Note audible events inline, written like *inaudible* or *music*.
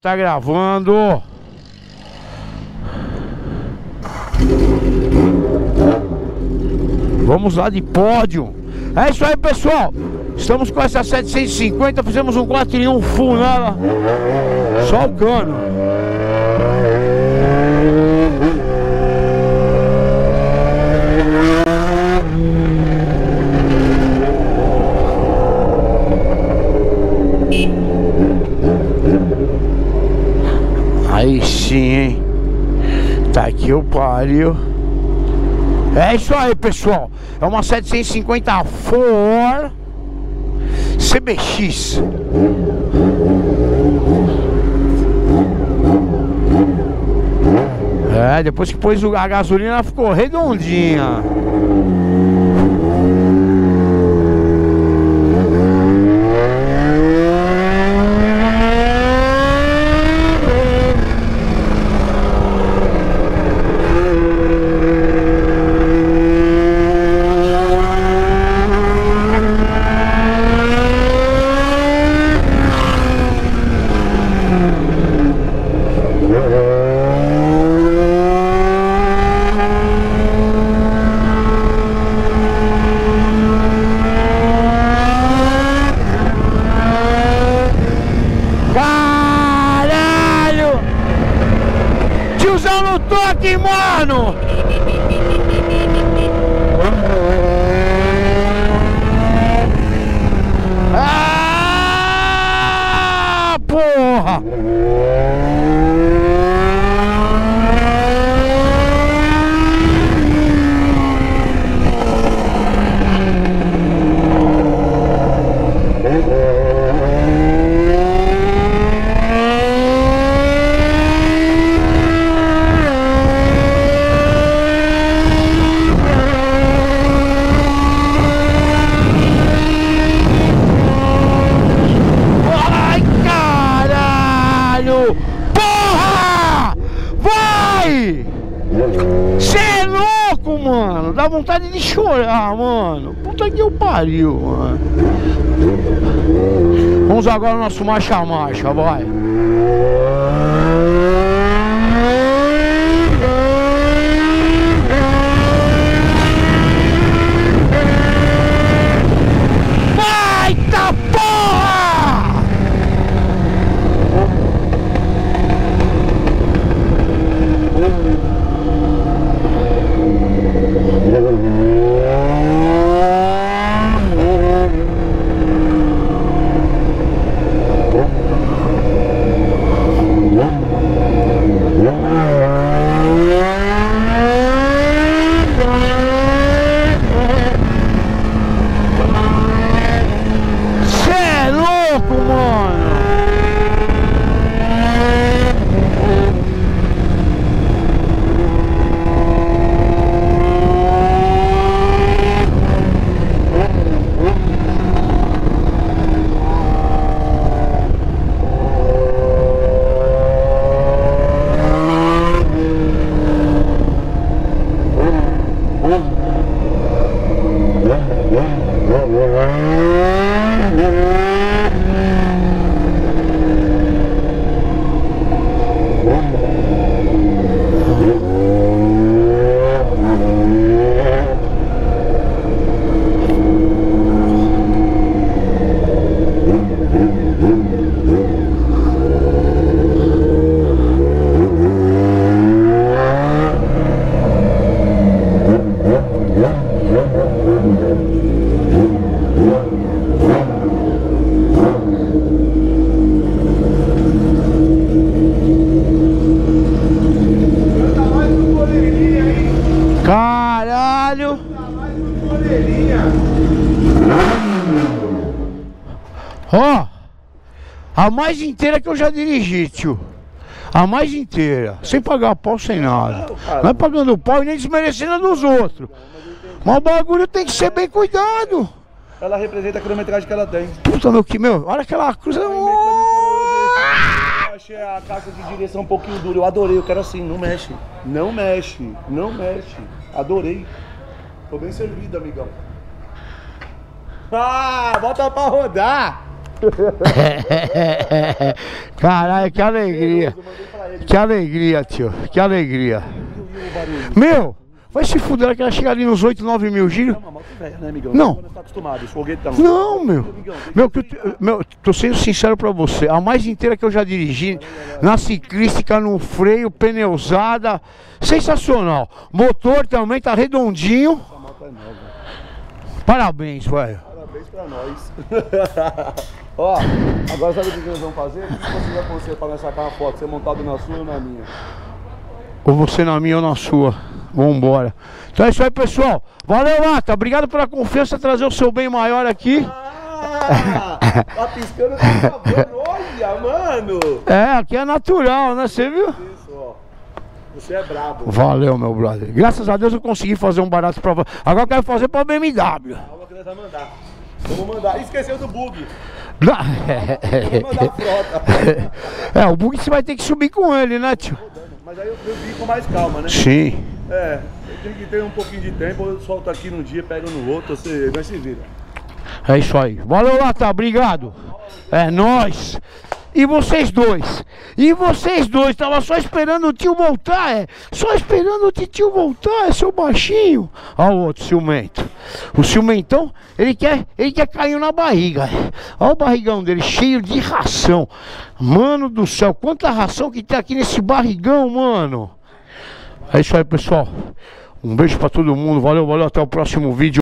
Tá gravando. Vamos lá de pódio. É isso aí, pessoal. Estamos com essa 750. Fizemos um 4 em 1 full nela. Só o cano. Aí sim, hein? Tá aqui o pariu. É isso aí, pessoal. É uma 750 For CBX. É, depois que pôs a gasolina ficou redondinha. Caralho! Tiozão no toque, mano! Cê é louco, mano! Dá vontade de chorar, mano! Puta que eu pariu, mano! Vamos agora ao nosso marcha-marcha! Vai, Caralho! Ó, a mais inteira que eu já dirigi, tio. A mais inteira, sem pagar pau, sem nada. Não é pagando pau e nem desmerecendo a dos outros. Mas o bagulho tem que ser bem cuidado. Ela representa a quilometragem que ela tem. Puta, meu que, meu, olha aquela cruza. Eu achei a caixa de direção um pouquinho dura. Eu adorei, eu quero assim, não mexe. Não mexe, não mexe. Adorei. Tô bem servido, amigão. Ah, bota pra rodar. *laughs* Caralho, que alegria. Que alegria, tio. Que alegria. Meu, vai se fuder que ela chegar ali nos 8, 9 mil giros. É uma moto velha, né, amigão? Não. Tá. Não, meu. Meu, que eu te- meu, tô sendo sincero pra você. A mais inteira que eu já dirigi, na ciclística, no freio, pneusada. Sensacional. Motor também tá redondinho. É nova. Parabéns, velho. Parabéns pra nós. *laughs* Ó, agora sabe o que nós vamos fazer? O que você vai acontecer pra nós sacar uma foto? Você montado na sua ou na minha? Ou você na minha ou na sua. Vambora. Então é isso aí, pessoal. Valeu, Lata. Obrigado pela confiança, trazer o seu bem maior aqui. Ah! Tá piscando tá. Olha, mano! É, aqui é natural, né? Você viu? Você é brabo. Valeu, meu brother. Graças a Deus eu consegui fazer um barato pra você. Agora eu quero fazer pra BMW. A aula que nós vamos mandar. Vamos mandar. Esqueceu do bug. Não. Vamos mandar a frota. *laughs* É, o bug você vai ter que subir com ele, né, tio? Mas aí eu, eu vi com mais calma, né? Sim. É, eu tenho que ter um pouquinho de tempo, eu solto aqui num dia, pego no outro, você vai se vira. É isso aí. Valeu, Lata. Obrigado. É nóis. E vocês dois? E vocês dois? Tava só esperando o tio voltar, é? Só esperando o tio voltar, é seu baixinho. Olha o outro, ciumento. O ciumentão, ele quer, ele quer cair na barriga. é. Olha o barrigão dele, cheio de ração. Mano do céu, quanta ração que tem aqui nesse barrigão, mano. É isso aí, pessoal. Um beijo pra todo mundo. Valeu, valeu. Até o próximo vídeo.